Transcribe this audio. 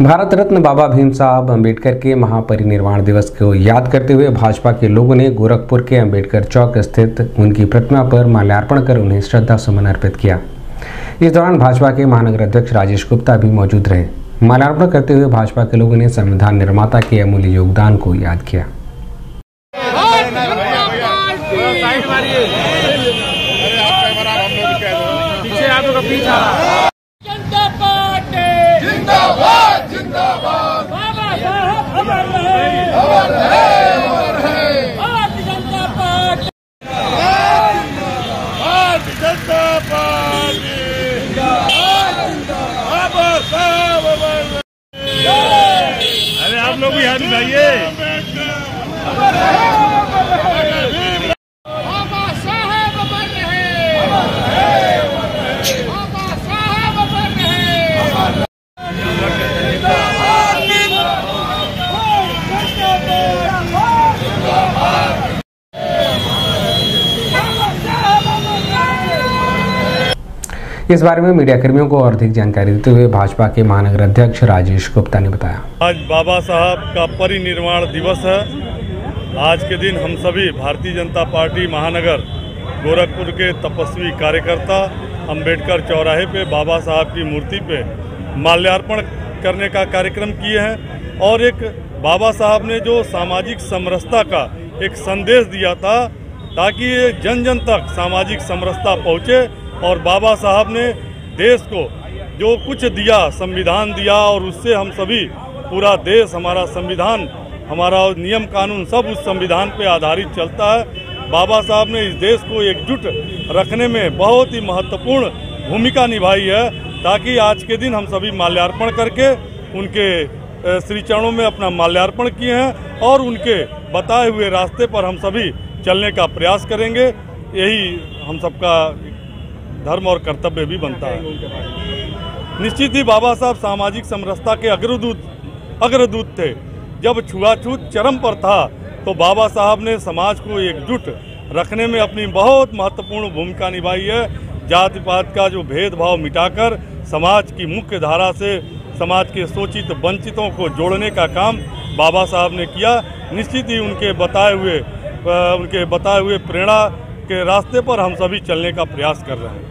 भारत रत्न बाबा भीम साहब अंबेडकर के महापरिनिर्वाण दिवस को याद करते हुए भाजपा के लोगों ने गोरखपुर के अंबेडकर चौक स्थित उनकी प्रतिमा पर माल्यार्पण कर उन्हें श्रद्धा सुमन अर्पित किया। इस दौरान भाजपा के महानगर अध्यक्ष राजेश गुप्ता भी मौजूद रहे। माल्यार्पण करते हुए भाजपा के लोगों ने संविधान निर्माता के अमूल्य योगदान को याद किया। buyanira ye इस बारे में मीडिया कर्मियों को और अधिक जानकारी देते हुए भाजपा के महानगर अध्यक्ष राजेश गुप्ता ने बताया। आज बाबा साहब का परिनिर्वाण दिवस है। आज के दिन हम सभी भारतीय जनता पार्टी महानगर, गोरखपुर के तपस्वी कार्यकर्ता अंबेडकर चौराहे पे बाबा साहब की मूर्ति पे माल्यार्पण करने का कार्यक्रम किए हैं और एक बाबा साहब ने जो सामाजिक समरसता का एक संदेश दिया था ताकि ये जन जन तक सामाजिक समरसता पहुँचे और बाबा साहब ने देश को जो कुछ दिया, संविधान दिया और उससे हम सभी, पूरा देश, हमारा संविधान, हमारा नियम कानून सब उस संविधान पे आधारित चलता है। बाबा साहब ने इस देश को एकजुट रखने में बहुत ही महत्वपूर्ण भूमिका निभाई है, ताकि आज के दिन हम सभी माल्यार्पण करके उनके श्री चरणों में अपना माल्यार्पण किए हैं और उनके बताए हुए रास्ते पर हम सभी चलने का प्रयास करेंगे। यही हम सबका धर्म और कर्तव्य भी बनता है। निश्चित ही बाबा साहब सामाजिक समरसता के अग्रदूत अग्रदूत थे। जब छुआछूत चरम पर था तो बाबा साहब ने समाज को एकजुट रखने में अपनी बहुत महत्वपूर्ण भूमिका निभाई है। जाति पात का जो भेदभाव मिटाकर समाज की मुख्य धारा से समाज के शोचित वंचितों को जोड़ने का काम बाबा साहब ने किया। निश्चित ही उनके बताए हुए उनके बताए हुए प्रेरणा के रास्ते पर हम सभी चलने का प्रयास कर रहे हैं।